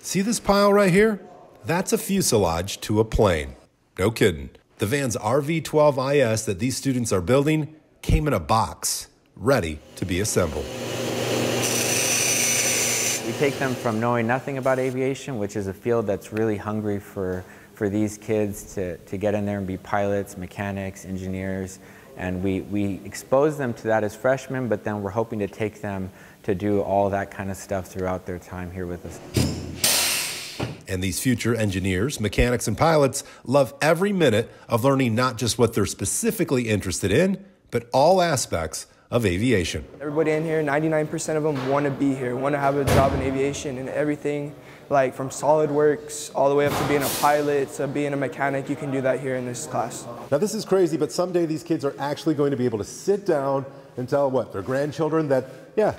See this pile right here? That's a fuselage to a plane. No kidding. The Van's RV 12 IS that these students are building came in a box, ready to be assembled. We take them from knowing nothing about aviation, which is a field that's really hungry for, for these kids to, to get in there and be pilots, mechanics, engineers. And we, we expose them to that as freshmen, but then we're hoping to take them to do all that kind of stuff throughout their time here with us. And these future engineers, mechanics, and pilots love every minute of learning not just what they're specifically interested in, but all aspects of aviation. Everybody in here, 99% of them want to be here, want to have a job in aviation and everything, like from SolidWorks all the way up to being a pilot to being a mechanic, you can do that here in this class. Now this is crazy, but someday these kids are actually going to be able to sit down and tell what, their grandchildren that, yeah,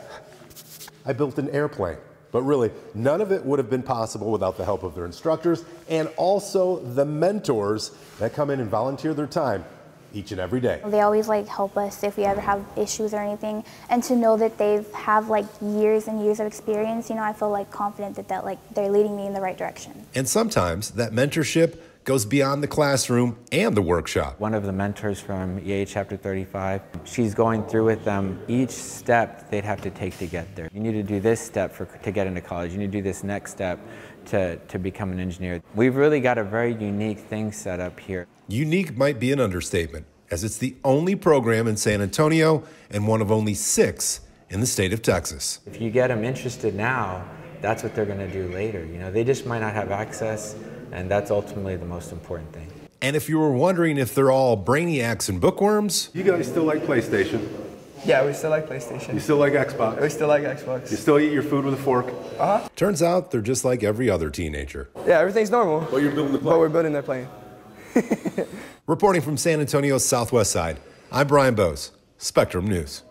I built an airplane. But really, none of it would have been possible without the help of their instructors and also the mentors that come in and volunteer their time each and every day. They always like help us if we ever have issues or anything, and to know that they have like years and years of experience, you know, I feel like confident that that like they're leading me in the right direction. And sometimes that mentorship goes beyond the classroom and the workshop. One of the mentors from EAA Chapter 35, she's going through with them each step they'd have to take to get there. You need to do this step for, to get into college. You need to do this next step to, to become an engineer. We've really got a very unique thing set up here. Unique might be an understatement, as it's the only program in San Antonio and one of only six in the state of Texas. If you get them interested now, that's what they're going to do later. You know, they just might not have access, and that's ultimately the most important thing. And if you were wondering if they're all brainiacs and bookworms, You guys still like PlayStation? Yeah, we still like PlayStation. You still like Xbox? We still like Xbox. You still eat your food with a fork? Uh huh. turns out they're just like every other teenager. Yeah, everything's normal. But you're building the plane. But we're building their plane. Reporting from San Antonio's southwest side, I'm Bryan Boes, Spectrum News.